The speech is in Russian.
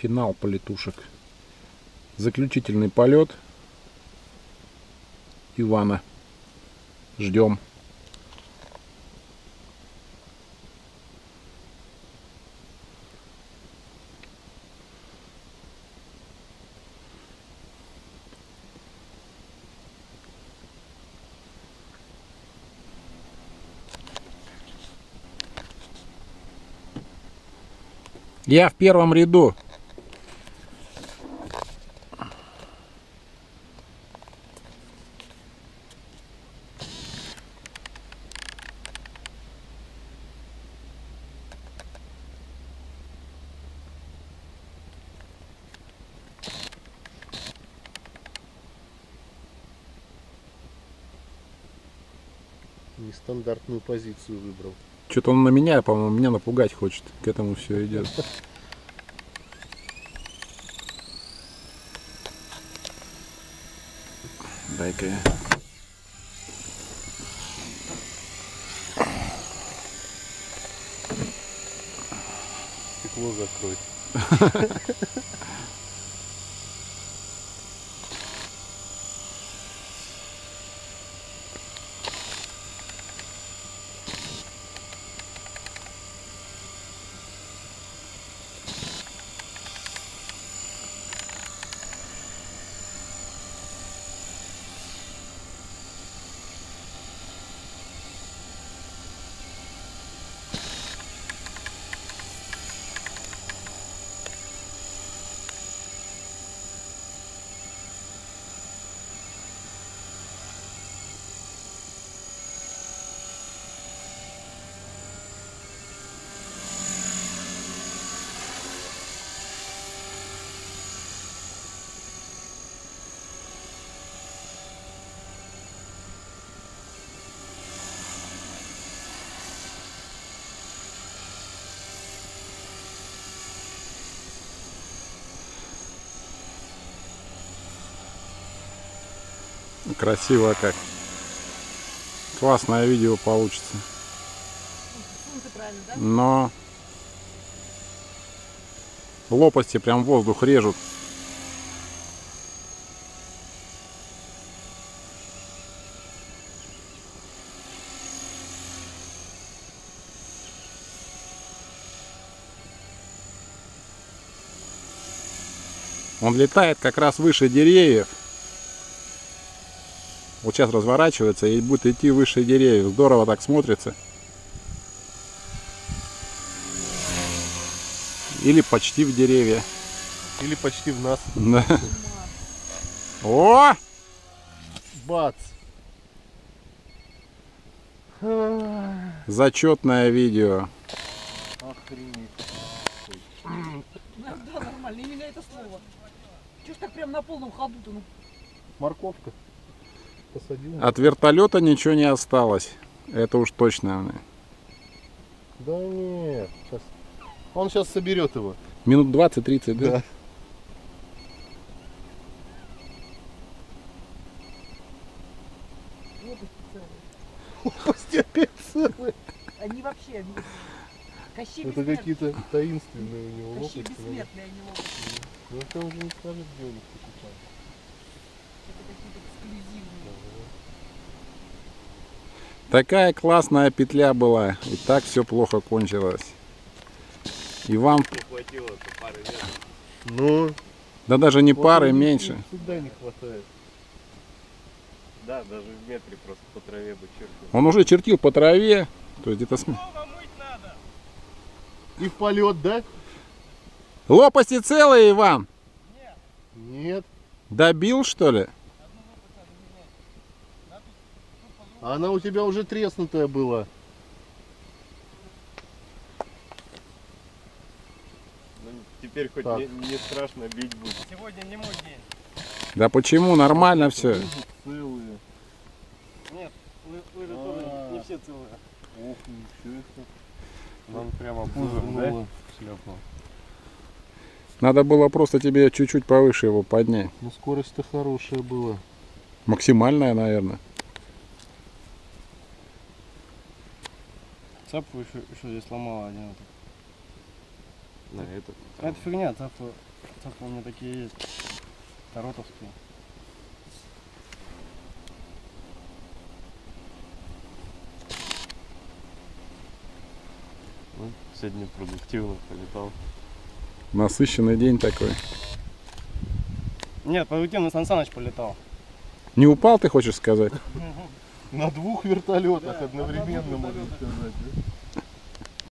Финал полетушек. Заключительный полет Ивана. Ждем. Я в первом ряду. Нестандартную позицию выбрал. Что-то он на меня, по-моему, меня напугать хочет. К этому все идет. Дай-ка я. Стекло закрой. Красиво как. Классное видео получится. Но лопасти прям воздух режут. Он летает как раз выше деревьев. Вот сейчас разворачивается и будет идти выше деревьев. Здорово так смотрится. Или почти в деревья. Или почти в нас. Да. О! Бац! Зачетное видео. Охренеть. Да, нормально, именно это слово. Чё ж так прям на полном ходу-то? Ну, Морковка. Посадил. От вертолета ничего не осталось. Это уж точно. Да нет. Сейчас. Он сейчас соберет его. Минут 20-30, да? Да. лопасти опять. Они вообще... Кощей Это какие-то таинственные у него Кощей лопасти. бессмертные, они лопасти. Ну это уже не скажет, где у них покупать. Это какие-то эксклюзивные. Такая классная петля была. И так все плохо кончилось. И вам. Ну, да даже не вот пары, меньше. Всегда не хватает. Да, даже в метре просто по траве бы черкнул. Он уже чертил по траве. То есть где-то... см- И в полет, да? Лопасти целые, Иван? Нет. Добил, что ли? А она у тебя уже треснутая была. Ну, теперь хоть Так. не, не страшно бить будет. Сегодня не мой день. Да почему? Нормально все. Лыжи целые. Нет, лы- лыжи А. тоже не все целые. Ох, ничего себе. Нам прямо Пузырнуло шляпу. Надо было просто тебе чуть-чуть повыше его поднять. Ну скорость-то хорошая была. Максимальная, наверное. Цапку еще, еще здесь сломала один. этот. На этот. Это фигня, цапы, цапы у меня такие есть. Таротовские. Ну, сегодня продуктивно полетал. Насыщенный день такой. Нет, продуктивно Сан Саныч полетал. Не упал, ты хочешь сказать? На двух вертолетах одновременно, можно сказать. да?